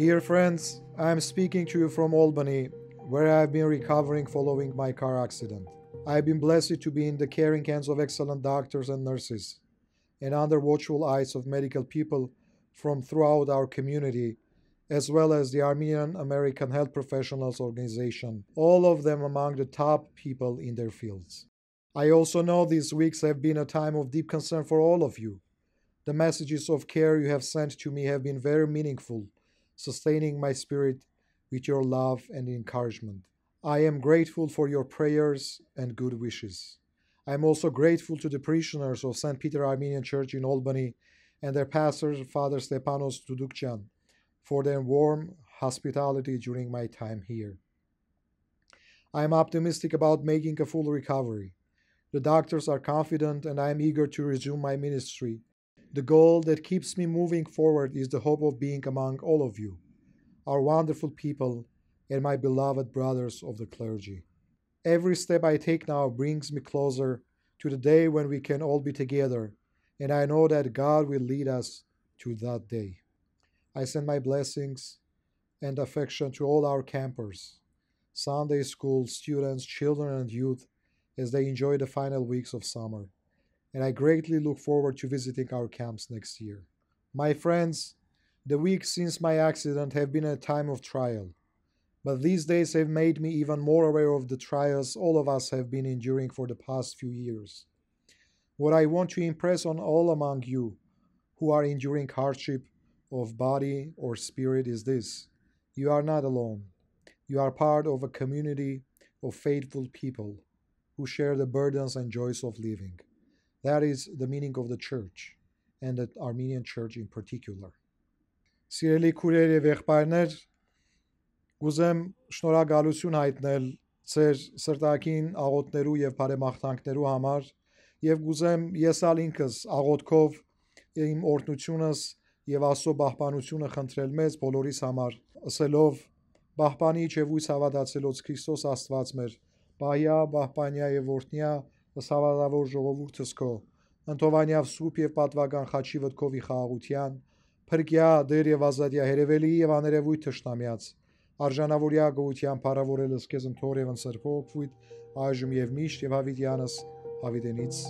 Dear friends, I am speaking to you from Albany, where I have been recovering following my car accident. I have been blessed to be in the caring hands of excellent doctors and nurses, and under watchful eyes of medical people from throughout our community, as well as the Armenian American Health Professionals Organization, all of them among the top people in their fields. I also know these weeks have been a time of deep concern for all of you. The messages of care you have sent to me have been very meaningful, sustaining my spirit with your love and encouragement. I am grateful for your prayers and good wishes. I am also grateful to the parishioners of St. Peter Armenian Church in Albany and their pastor, Father Stepanos Doudoukjian, for their warm hospitality during my time here. I am optimistic about making a full recovery. The doctors are confident, and I am eager to resume my ministry. The goal that keeps me moving forward is the hope of being among all of you, our wonderful people, and my beloved brothers of the clergy. Every step I take now brings me closer to the day when we can all be together, and I know that God will lead us to that day. I send my blessings and affection to all our campers, Sunday school students, children, and youth as they enjoy the final weeks of summer. And I greatly look forward to visiting our camps next year. My friends, the weeks since my accident have been a time of trial, but these days have made me even more aware of the trials all of us have been enduring for the past few years. What I want to impress on all among you who are enduring hardship of body or spirit is this you are not alone. You are part of a community of faithful people who share the burdens and joys of living. That is the meaning of the church, and the Armenian church in particular. Սիրելի քուրեր եւ եղբայրներ, գուզեմ շնորհակալություն հայտնել ձեր սրտակին աղոթներու եւ բարեմաղթանքներու համար եւ գուզեմ ես ալ ինքս աղոթքով իմ օրհնությունս եւ Աստծո պահպանությունը խնդրել մեզ բոլորիս համար, ասելով Պահպանի եւ ույս հավատացելոց Քրիստոս Աստված մեր, Պահյա, Պահպանյա եւ Օրտնյա, ըսավadավոր ժողովուրդս քո, Անտովանյավ սուրբ եւ պատվական խաչի վտկովի խաղաղության, Փրկյա դեր եւ ազատյա հերևելի եւ աներևույթ թշնամյաց, արժանավորյա գոհության փառավորելս քեզ ընթոր եւ ընսրփող ֆույտ այժմ եւ միշտ եւ հավիտյանս հավիտենից